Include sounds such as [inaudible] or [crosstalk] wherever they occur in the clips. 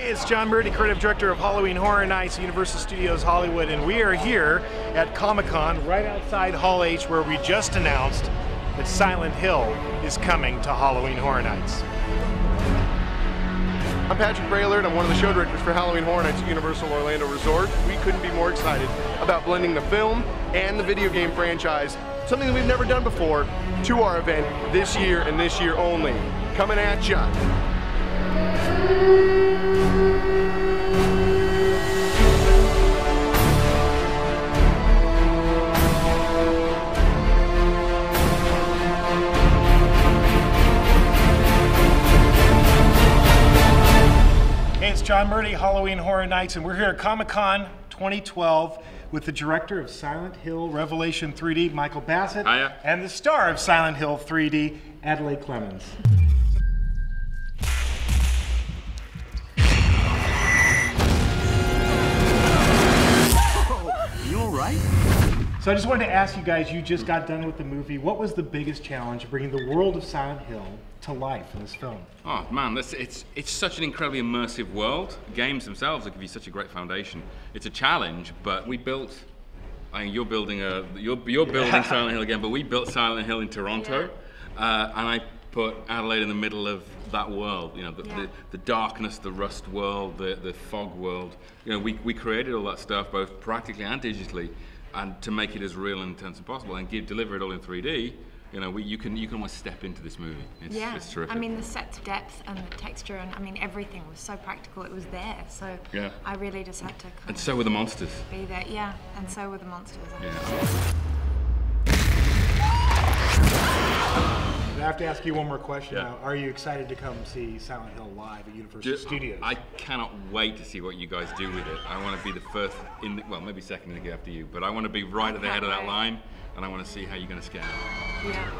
Hey, it's John Murdy, creative director of Halloween Horror Nights, Universal Studios Hollywood, and we are here at Comic Con right outside Hall H where we just announced that Silent Hill is coming to Halloween Horror Nights. I'm Patrick Braillard. I'm one of the show directors for Halloween Horror Nights at Universal Orlando Resort. We couldn't be more excited about blending the film and the video game franchise, something that we've never done before, to our event this year and this year only. Coming at ya. John Murdy, Halloween Horror Nights, and we're here at Comic Con 2012 with the director of Silent Hill Revelation 3D, Michael Bassett, Hiya. and the star of Silent Hill 3D, Adelaide Clemens. So I just wanted to ask you guys, you just got done with the movie. What was the biggest challenge bringing the world of Silent Hill to life in this film? Oh man, this, it's it's such an incredibly immersive world. Games themselves give you such a great foundation. It's a challenge, but we built. I mean, you're building a you're you're building Silent Hill again, but we built Silent Hill in Toronto, uh, and I put Adelaide in the middle of that world. You know, the, Yeah. the, the darkness, the rust world, the the fog world. You know, we we created all that stuff both practically and digitally, and to make it as real and intense as possible, and give deliver it all in 3D. You know, we, you can you can almost step into this movie. It's, Yeah, it's terrific. I mean the set depth and the texture and I mean everything was so practical. It was there, so Yeah. I really just had to and so were the monsters. be there. Yeah, and so were the monsters. Yeah. Have to ask you one more question Yeah. now. Are you excited to come see Silent Hill live at Universal Ju- Studios? I cannot wait to see what you guys do with it. I want to be the first in the, well, maybe second in the game after you, but I want to be right at the head of that line, and I want to see how you're going to scale. Yeah,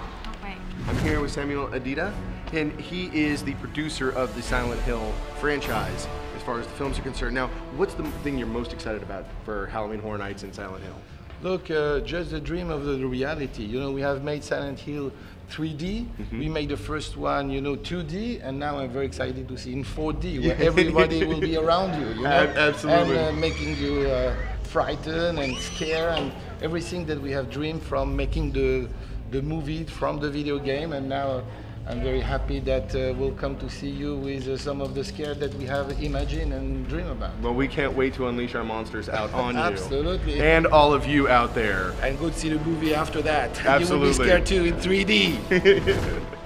can't. I'm here with Samuel Hadida, and he is the producer of the Silent Hill franchise as far as the films are concerned. Now, what's the thing you're most excited about for Halloween Horror Nights and Silent Hill? Look, uh, just the dream of the, reality. You know, we have made Silent Hill 3D. We made the first one, you know, 2D, and now I'm very excited to see in 4D, [laughs] where everybody will be around you. you know? Absolutely. And uh, making you uh, frightened and scared, and everything that we have dreamed from making the the movie from the video game, and now. I'm very happy that uh, we'll come to see you with uh, some of the scare that we have imagined and dream about. Well, we can't wait to unleash our monsters out on you. Absolutely. And all of you out there. And go see the movie after that. [laughs] You will Absolutely. be scared too in 3D. [laughs]